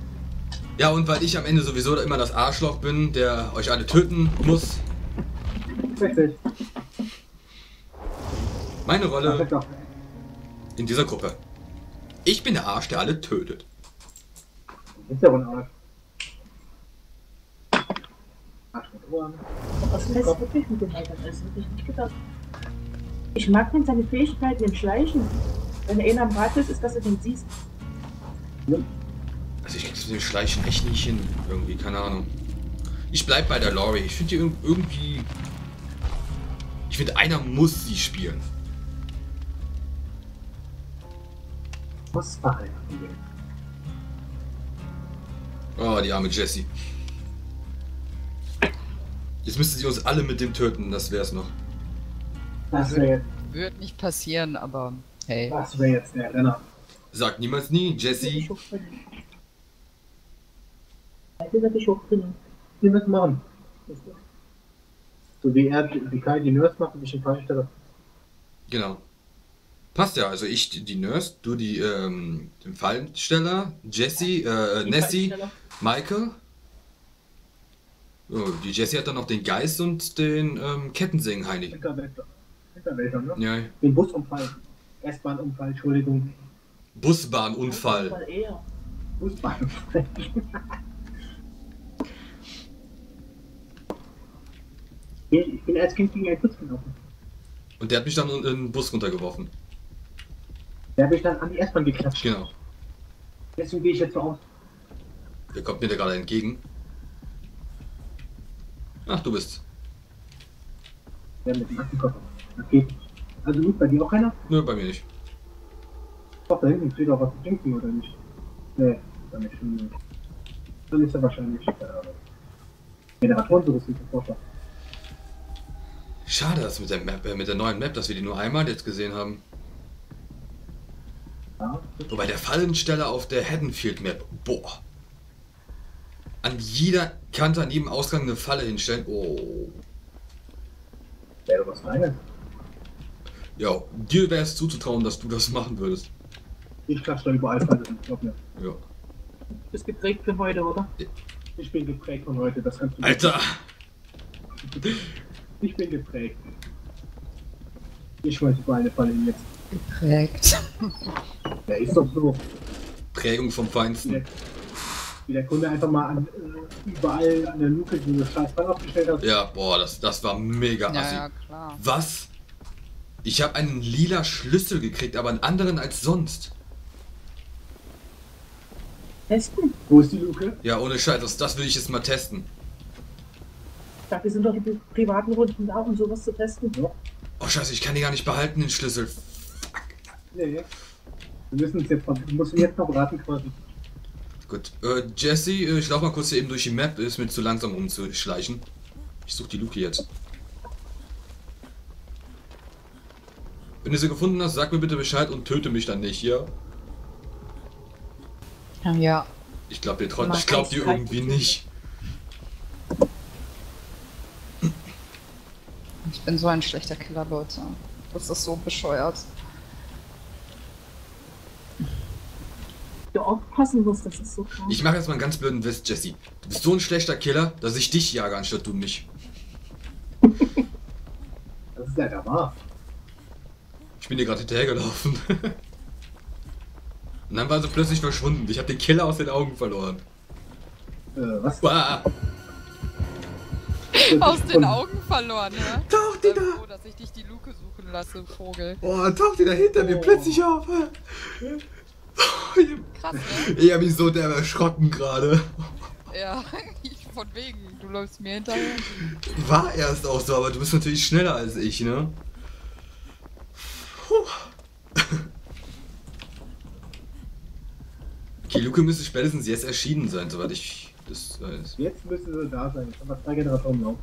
Ja, und weil ich am Ende sowieso immer das Arschloch bin, der euch alle töten muss. Richtig. Meine Rolle in dieser Gruppe. Ich bin der Arsch, der alle tötet. Ist ja wohl ein Arsch. Arsch mit Ohren. Was heißt wirklich mit dem Michael? Das hätte ich nicht gedacht. Ich mag denn seine Fähigkeiten im Schleichen. Wenn er einer am Rad ist, ist, dass du den siehst. Also ich krieg das mit dem Schleichen echt nicht hin. Irgendwie, keine Ahnung. Ich bleib bei der Lori. Ich finde die irg- irgendwie. Ich finde, einer muss sie spielen. Was verhalten? Oh, die arme Jessie. Jetzt müsste sie uns alle mit dem töten, das wär's noch. Das wäre jetzt, Wird nicht passieren, aber hey. das wär jetzt der Renner. Sagt niemals nie, hochbringen. Michael werde ich hochbringen. Wir müssen machen. So wie er, wie Kai die Nurse macht und ich den Fallstelle. Genau. Passt ja, also ich die- Nurse, du die ähm, den Fallensteller, Jessie, äh, Nessie, Michael. Oh, die Jessie hat dann noch den Geist und den ähm, Kettensägen Heini. Hinterwälder. Hinterwälder, ne? Ja, Den Busunfall. S-Bahn-Unfall, Entschuldigung. Busbahnunfall. Busbahnunfall. ich bin als Kind gegen einen Bus gelaufen. Und der hat mich dann in den Bus runtergeworfen. Der habe ich dann an die S-Bahn geklatscht. Genau. Deswegen gehe ich jetzt so aus. Wer kommt mir da gerade entgegen? Ach, du bist. Der mit dem Aktenkoffer. Okay. Also gut, bei dir auch einer? Nö, bei mir nicht. Doch, da hinten steht auch was zu trinken, oder nicht? Nee, dann nicht. Hm. Dann ist er wahrscheinlich. Äh, Generatoren so ist Forscher. Schade, dass mit der Map, äh, mit der neuen Map, dass wir die nur einmal jetzt gesehen haben. Ja. Wobei der Fallensteller auf der Haddonfield Map, boah. An jeder Kante, an jedem Ausgang eine Falle hinstellen. Oh. Wäre was Feines. Ja, dir wäre es zuzutrauen, dass du das machen würdest. Ich klatsche da überall Fallen, glaub mir. Ja. Du bist geprägt für heute, oder? Ich bin geprägt von heute, das kannst du Alter! Ich bin geprägt. Ich schmeiß überall eine Falle hin jetzt. Geprägt. Ja, ist doch so. Prägung vom Wie Feinsten. der, wie der Kunde einfach mal an, äh, überall an der Luke diese scheiß Falle aufgestellt hat. Ja, boah, das, das war mega Ja, assi. ja, klar. Was? Ich habe einen lila Schlüssel gekriegt, aber einen anderen als sonst. Testen? Wo ist die Luke? Ja, ohne Scheiß, das, das will ich jetzt mal testen. Dafür sind doch die pri- privaten Runden da, um sowas zu testen. Ja. Oh Scheiße, ich kann die gar nicht behalten, den Schlüssel. Nee. Wir müssen uns jetzt, wir müssen jetzt verbraten quasi. Gut. Äh, Jesse, äh, ich lauf mal kurz hier eben durch die Map, ist mir zu langsam umzuschleichen. Ich suche die Luke jetzt. Wenn du sie gefunden hast, sag mir bitte Bescheid und töte mich dann nicht, ja? Ja. Ich glaube dir trotzdem, Mach ich glaube dir irgendwie nicht. nicht. Ich bin so ein schlechter Killer, Leute. Das ist so bescheuert. Du aufpassen musst, das ist so krass. Ich mache jetzt mal einen ganz blöden West, Jesse. Du bist so ein schlechter Killer, dass ich dich jage, anstatt du mich. Das ist leider wahr. Ich bin dir gerade hinterhergelaufen. Und dann war sie plötzlich verschwunden. Ich habe den Killer aus den Augen verloren. Äh, was? Bah. Aus den Augen verloren, ja? Taucht Ich bin froh, dass ich dich die Luke suchen lasse, Vogel. Oh, taucht die da hinter mir Oh. plötzlich auf. Krass, ne? Ich hab mich so derbe erschrocken gerade. Ja, ich, von wegen. Du läufst mir hinterher. War erst auch so, aber du bist natürlich schneller als ich, ne? Puh. Okay, Luke müsste spätestens jetzt erschienen sein, soweit ich das weiß. Jetzt müssen sie da sein. Jetzt haben wir zwei Generatoren laufen.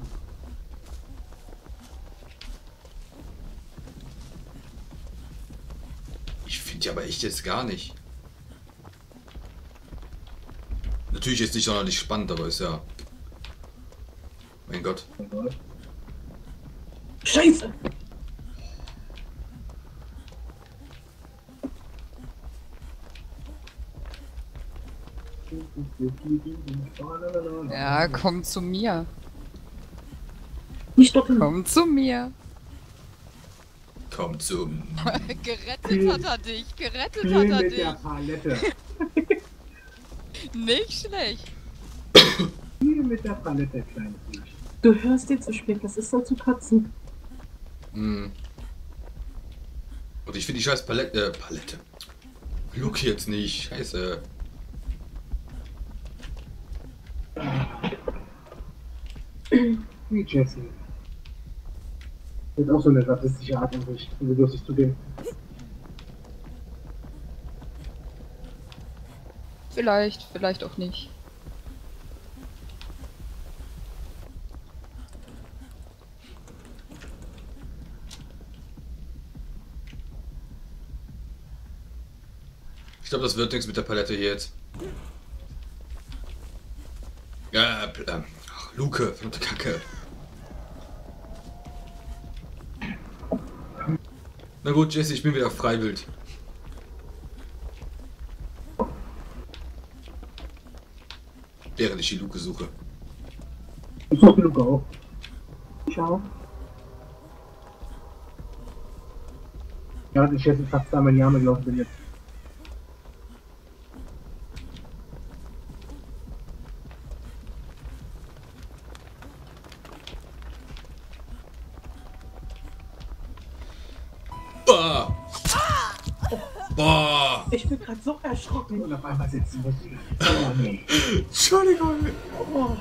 Ich finde die aber echt jetzt gar nicht. Natürlich ist nicht sonderlich spannend, aber ist ja. Mein Gott. Mein Gott. Scheiße! Ja, komm zu mir. Nicht dorthin. Komm zu mir. Komm zum. Gerettet hat er dich. Gerettet Spiel hat er mit der dich. Palette. Nicht schlecht. Spiel mit der Palette, kleines. Du hörst dir zu spät, das ist so zu kotzen. Hm. Und ich finde die scheiß Palette. Äh, Palette. Luke jetzt nicht. Scheiße. Wie Jesse. Jetzt auch so eine sadistische Art in sich, um lustig zu gehen. Vielleicht, vielleicht auch nicht. Ich glaube, das wird nichts mit der Palette hier jetzt. Ja, äh, Luke, verdammte Kacke. Na gut, Jesse, ich bin wieder freiwillig. Während ich die Luke suche. Ich suche Luke auch. Ciao. Ja, ich jetzt fast einmal in die Arme gelaufen bin jetzt. Erschrocken. Und auf einmal sitzen wir hier. Oh nee. Entschuldigung. Oh.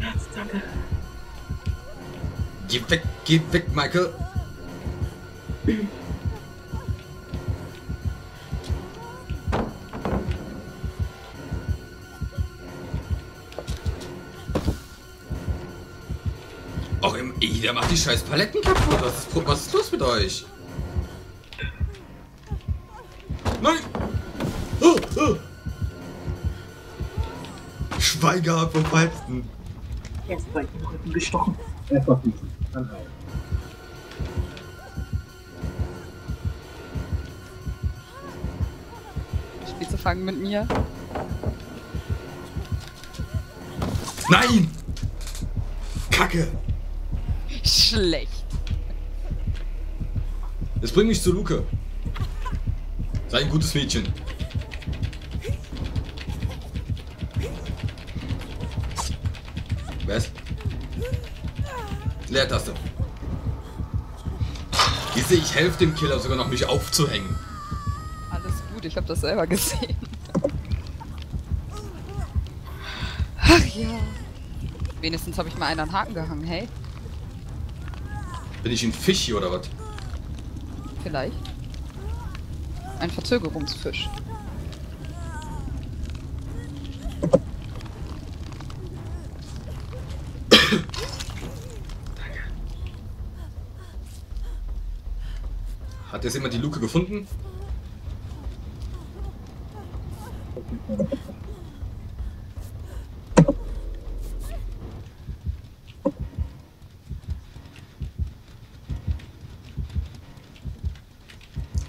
Herzdacke. Geh weg, geh weg, Michael. Auch im Ey, der macht die scheiß Paletten kaputt. Was ist, was ist los mit euch? Ab vom Feinsten. Erst bei den Rücken gestochen. Erstmal fließen. Dann rein. Spiel zu fangen mit mir. Nein! Kacke! Schlecht. Es bringt mich zu Luke. Sei ein gutes Mädchen. Was? Leertaste. Diese, ich helfe dem Killer sogar noch, mich aufzuhängen. Alles gut, ich habe das selber gesehen. Ach ja. Wenigstens habe ich mal einen an Haken gehangen, hey? Bin ich ein Fisch hier oder was? Vielleicht. Ein Verzögerungsfisch. Hat jetzt jemand die Luke gefunden?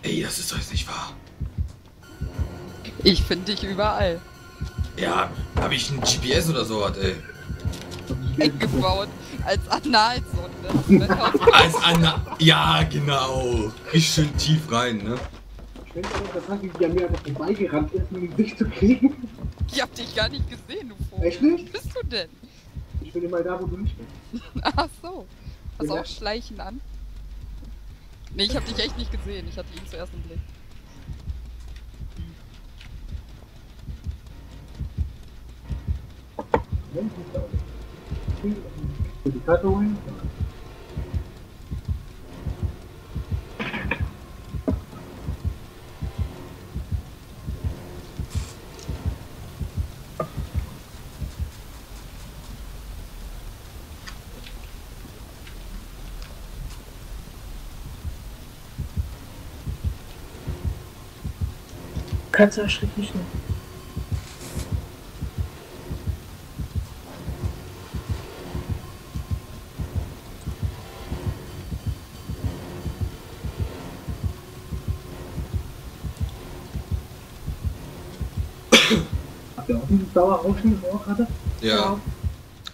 Ey, das ist doch jetzt nicht wahr. Ich finde dich überall. Ja, habe ich ein GPS oder sowas, ey? Eingebaut. Als Analsonde. Als Anna. Ja, genau. Richtig schön tief rein, ne? Ich finde aber, das Sache, die an mir einfach vorbeigerannt ist, um ihn sich zu kriegen. ich hab dich gar nicht gesehen, du Vogel. Echt nicht? Wo bist du denn? Ich bin immer da, wo du nicht bist. Ach so. Hast du auch Schleichen an? Nee, ich hab dich echt nicht gesehen. Ich hatte ihn zuerst im Blick. Ich die Karte holen. Ihr auch dieses Dauerrauschen, das auch hatte? Ja,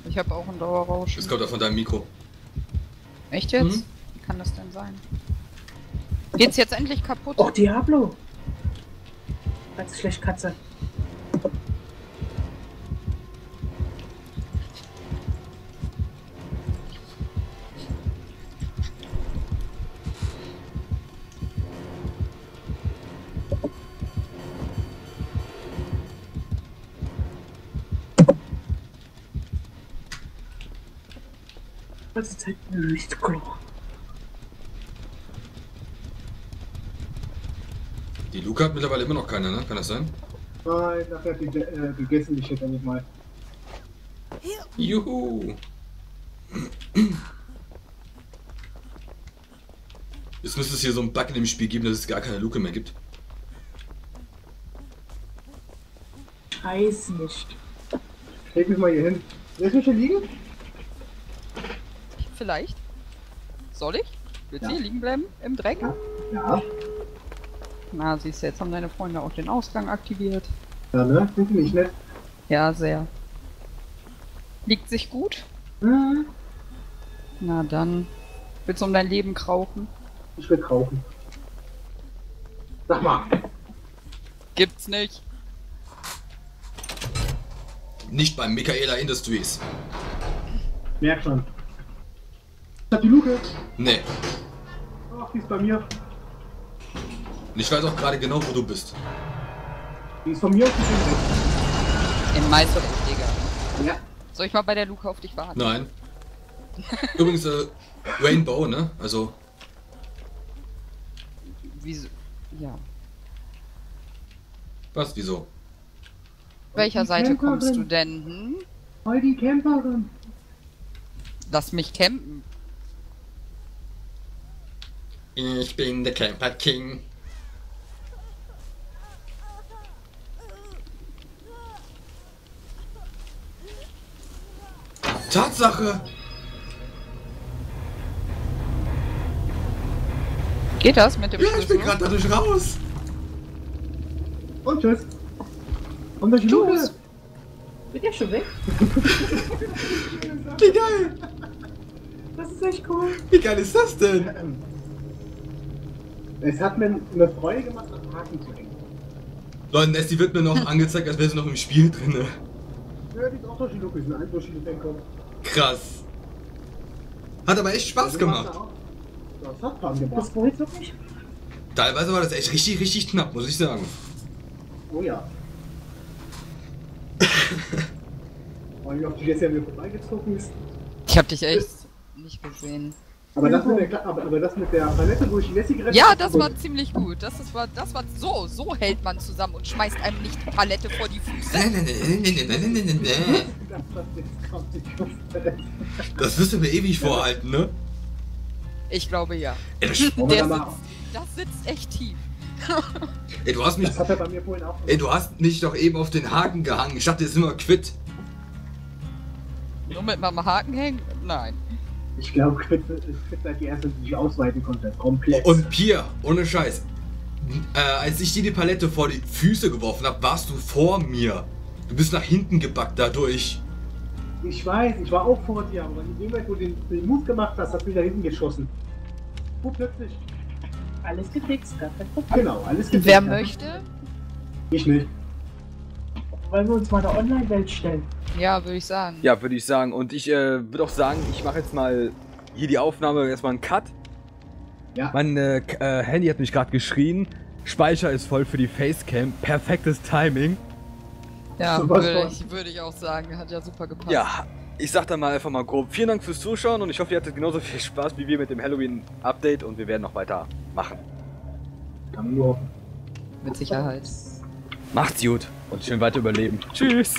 Ich habe auch einen Dauerrausch. das kommt ja von deinem Mikro. Echt jetzt? Mhm. Wie kann das denn sein? Geht's jetzt endlich kaputt? Oh, Diablo! Ganz schlecht, Katze. ganze Zeit Lichtklo. Die Luke hat mittlerweile immer noch keine, ne? Kann das sein? Nein, nachher hat die äh, gegessen, die Shit nicht mal. Juhu! Jetzt müsste es hier so einen Bug in dem Spiel geben, dass es gar keine Luke mehr gibt. Weiß nicht. Leg mich mal hier hin. Lässt mich hier liegen? Vielleicht. Soll ich? Willst du Ja. hier liegen bleiben? Im Dreck? Ja. Ja. Na, siehst du, jetzt haben deine Freunde auch den Ausgang aktiviert. Ja, ne? Sind sie nicht nett? Ja, sehr. Liegt sich gut? Hm, Na dann. Willst du um dein Leben krauchen? ich will rauchen. Sag mal. Gibt's nicht. Nicht bei Michaela Industries. Merk schon. Ich hab die Luke. Nee. Ach, die ist bei mir. Und ich weiß auch gerade genau, wo du bist. Die ist von mir aus gesehen Im Meister Digga. Ja. Soll ich mal bei der Luke auf dich warten? Nein. Übrigens, äh, Rainbow, ne? Also, Wieso? Ja. was, wieso? Welcher Seite kommst du Camperin. denn? Hm? Voll die Camperin. Lass mich campen. Ich bin der Camper King. Tatsache! Geht das mit dem Ja, ich bin Schlüssel? gerade dadurch raus! Und tschüss. Und Luke. Tschüss. Wird ihr schon weg? Wie geil! Das ist echt cool. Wie geil ist das denn? Es hat mir eine Freude gemacht, an Haken zu hängen. Leute, Nessie wird mir noch angezeigt, als wäre sie noch im Spiel drinne. Ja, die ist auch durch die Luke, sind alle durch die Luke. Krass. Hat aber echt Spaß gemacht. Das hat Spaß gemacht. Das wollte ich nicht. Teilweise war das echt richtig, richtig knapp, muss ich sagen. Oh ja. Vor allem, ob die jetzt ja mir vorbeigezogen ist. Ich hab dich echt nicht gesehen. Aber das mit der, aber, aber das mit der Palette, wo ich die Nessie gerettet Ja, das war ziemlich gut. Das ist, war, das war so, so hält man zusammen und schmeißt einem nicht die Palette vor die Füße. Das, was jetzt kommt, ich wusste es. Das wirst du mir ewig vorhalten, ne? Ich glaube ja. Ey, das, wir sitzt, das sitzt echt tief. ey, du hast mich. Das hat er bei mir vorhin auch Ey, du hast mich doch eben auf den Haken gehangen. Ich dachte, jetzt sind wir quitt. Nur mit meinem Haken hängen? Nein. Ich glaube, Quit ist die erste, die ich ausweiten konnte. Komplett. Und Pier, ohne Scheiß. Äh, als ich dir die Palette vor die Füße geworfen habe, warst du vor mir. Du bist nach hinten gebackt dadurch. Ich weiß, ich war auch vor dir, aber in dem Moment, wo du den, den Move gemacht hast, hast du wieder hinten geschossen. Wo plötzlich? Alles gefixt, gar kein Problem. Genau, alles gefixt. Wer möchte? Ich nicht. Wollen wir uns mal eine Online-Welt stellen? Ja, würde ich sagen. Ja, würde ich sagen. Und ich äh, würde auch sagen, ich mache jetzt mal hier die Aufnahme erstmal einen Cut. Ja. Mein äh, äh, Handy hat mich gerade geschrien. Speicher ist voll für die Facecam. Perfektes Timing. Ja, So würde ich, würde ich auch sagen. Hat ja super gepasst. Ja, ich sag dann mal einfach mal grob. Vielen Dank fürs Zuschauen und ich hoffe, ihr hattet genauso viel Spaß wie wir mit dem Halloween-Update und wir werden noch weiter machen. Kann man nur hoffen. Mit Sicherheit. Macht's gut und schön weiter überleben. Tschüss.